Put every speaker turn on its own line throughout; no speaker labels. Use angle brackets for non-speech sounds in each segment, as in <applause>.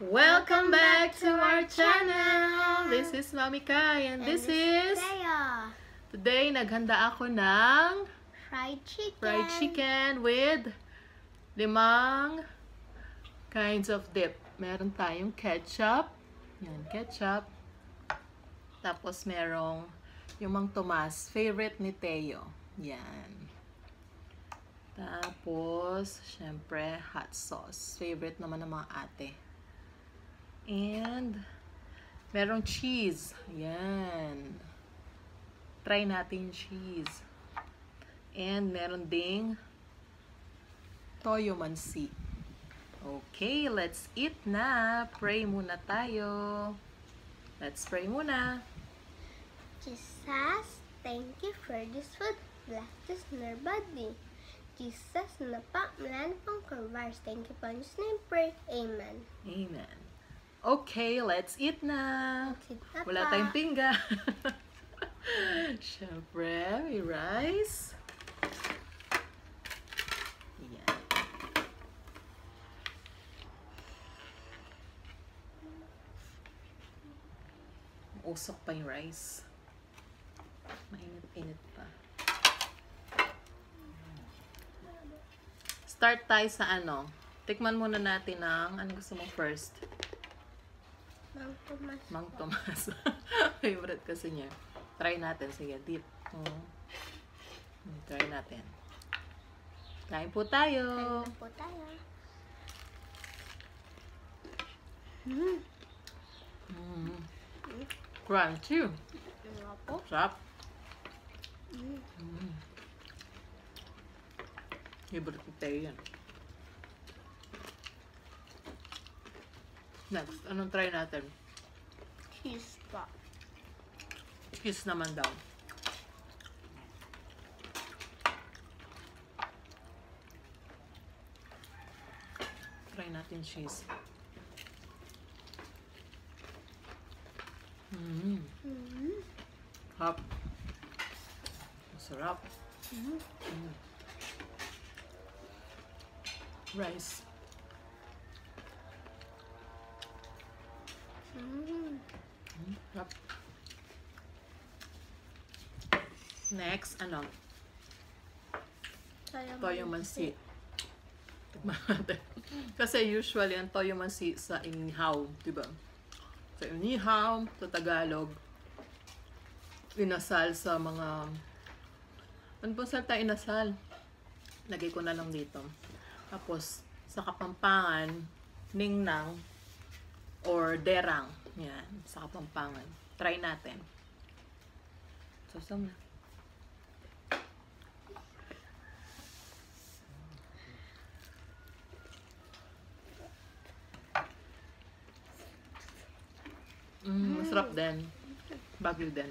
Welcome back to our channel! This is Mami Kai and, this, is...
Leia.
Today, naghanda ako ng
Fried chicken.
fried chicken with limang kinds of dip. Meron tayong ketchup. Yan, ketchup. Tapos merong yung Mang Tomas, favorite ni Teo. Yan. Tapos, syempre, hot sauce. Favorite naman ng mga ate. And, merong cheese. Yan. Try natin cheese. And, meron ding toyo mansi. Okay, let's eat na. Pray muna tayo. Let's pray muna.
Jesus, thank you for this food. Bless this in body. Jesus, na pa, mula na pang. Thank you po. In name pray. Amen.
Amen. Okay, let's eat na.
Eat na
Wala tayong pinggan. <laughs> Siyempre, may rice. Yan. Usok pa yung rice. Mainit-init pa. Start tayo sa ano. Tikman muna natin ang, ano gusto mo first?
Mang Tomas.
Mang Tomas. <laughs> Favorite kasi niya. Try natin. Sige, dip. Hmm, Try natin. Kain po tayo.
Ano po tayo? Mm.
Mm. Crunchy. Sarap.
Mm.
Mm. Favorite ko tayo yan. Next, anong try natin?
Cheese pa.
Kiss naman daw. Try natin cheese. Mm.
Mm.
Hap. Masarap.
Mm.
Mm. Rice. Next, ano?
Toyo
Toyo mansi. Tikman natin. <laughs> Kasi usually, ang toyo mansi sa inihaw, di ba? Sa inihaw, sa Tagalog, inasal sa mga... Ano po salta inasal? Lagay ko na lang dito. Tapos, sa Kapampangan, ningnang or derang. Yan, sa Kapampangan. Try natin. Sasam na. Mm, masarap din. Bagyo din.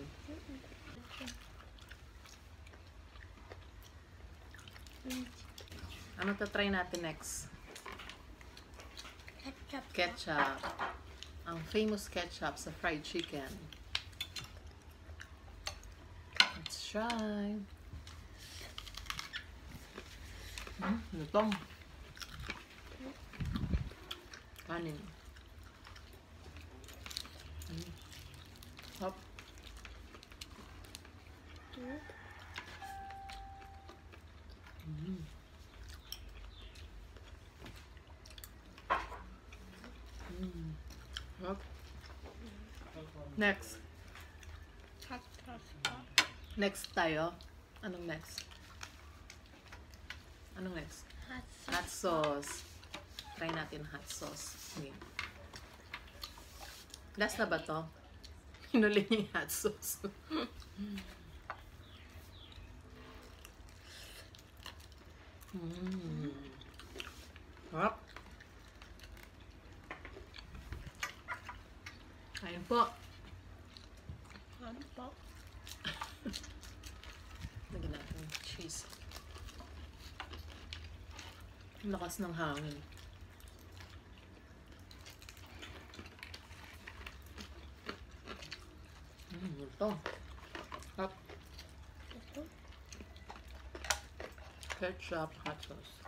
Ano to try natin next?
Ketchup.
Ketchup. Ang famous ketchup sa fried chicken. Let's try. Hmm, ano to? Kanin. Mm. Hop.
Mm.
Mm. Mm. Hop. Next. Next tayo. Anong next? Anong next?
Hot
Hot sauce. Try natin hot sauce. Sige. Last na ba to? <laughs> Hinuli niya yung hot sauce. <laughs> mm. Harap. Ayun po.
Ano po? <laughs>
Lagyan natin cheese. Lakas ng hangin. Mm, ito. Hot
Ito.
ketchup, hot sauce.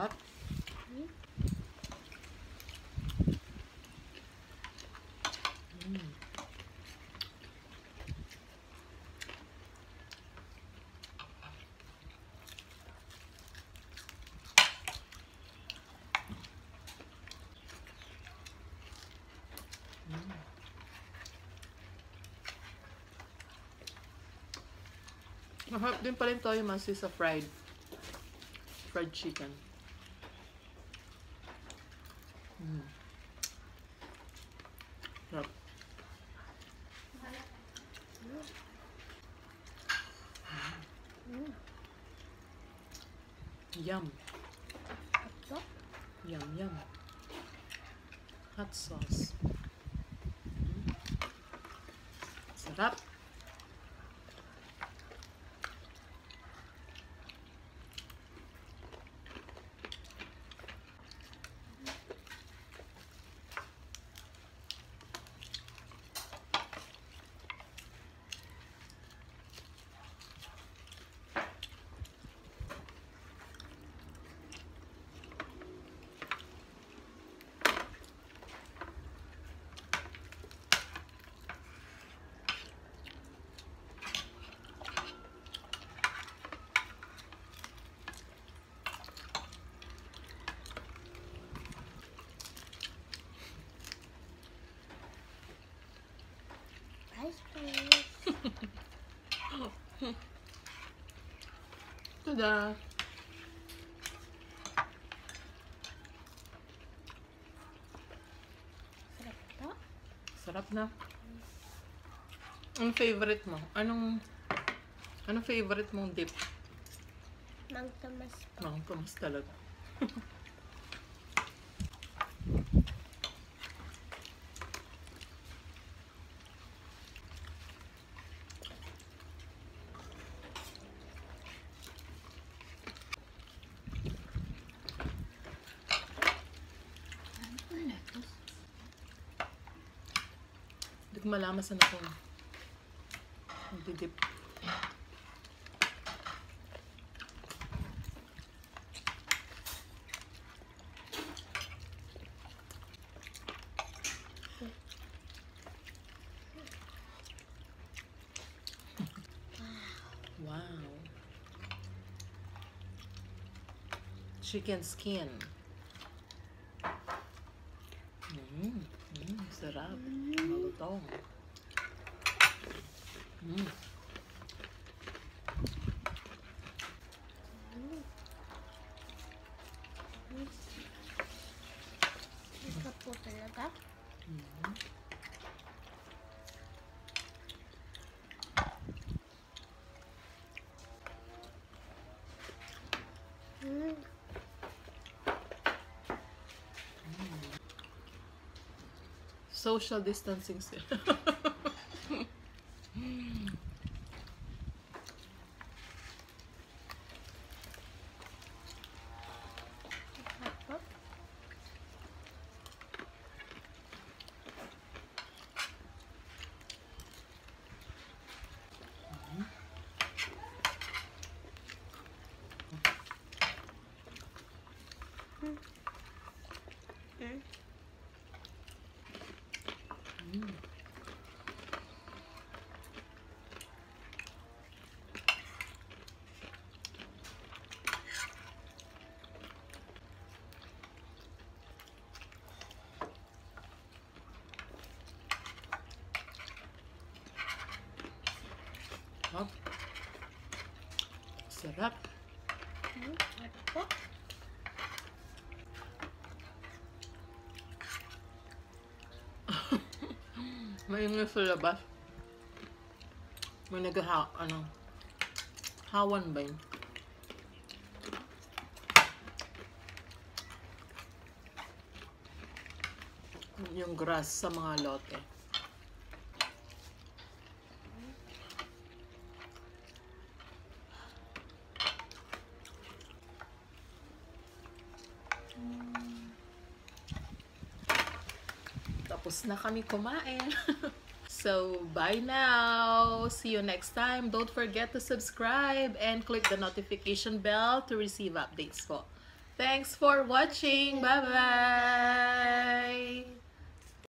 Sarap.
Mm.
Mahap din pa rin toyo masi sa fried fried chicken. Mm. Sarap. Yum.
Ito.
Yum, yum. Hot sauce. Mm. Sarap.
Rice please.
Tada!
Sarap ito.
Sarap na. Ang favorite mo? Anong anong favorite mong dip?
Mang tamas po.
Mang kamas talaga. <laughs> Hindi ko malaman saan ako magdidip. Wow. Chicken skin. Mm, mm, sarap. Malutong. Mm.
Ito
social distancing still. <laughs> Okay. Sarap. <laughs> Maingay sa labas. May nagha ano, hawan ba yun? Yung grass sa mga lote. Tapos na kami kumain. <laughs> so, bye now. See you next time. Don't forget to subscribe and click the notification bell to receive updates po. Thanks for watching. Bye-bye.